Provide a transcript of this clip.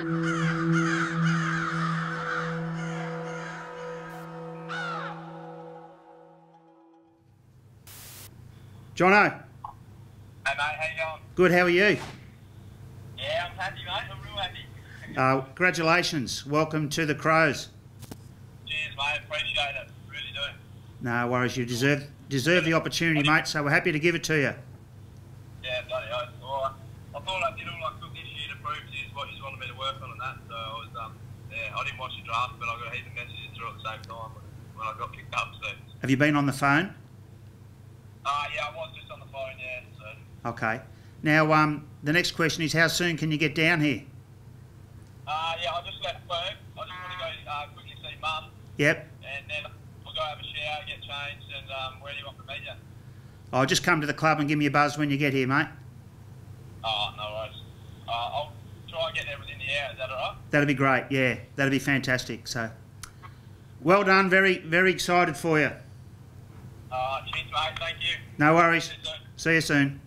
Jono, Hey mate, how you going? good, how are you? Yeah, I'm happy mate, I'm real happy. Uh, congratulations, welcome to the Crows. Cheers mate, appreciate it, really do. No worries, you deserve deserve the opportunity, mate, so we're happy to give it to you. Yeah, bloody oath. Well, I, I thought I did all what you wanted me to work on that, so I was, um, yeah, I didn't watch the draft, but I got a heap of messages through at the same time when, I got picked up, so. Have you been on the phone? Uh, yeah, I was just on the phone, yeah, so. Okay. Now, um, the next question is how soon can you get down here? Uh, yeah, I just left work. I just want to go uh, quickly see mum, Yep. and then we'll go have a shower, get changed, and um, where do you want to meet you? I'll just come to the club and give me a buzz when you get here, mate. Oh, no worries. Uh, I'll try and get there within the hour, is that alright? That'd be great, yeah. That'd be fantastic. So, well done. Very, very excited for you. Uh, cheers mate, thank you. No worries. See you soon. See you soon.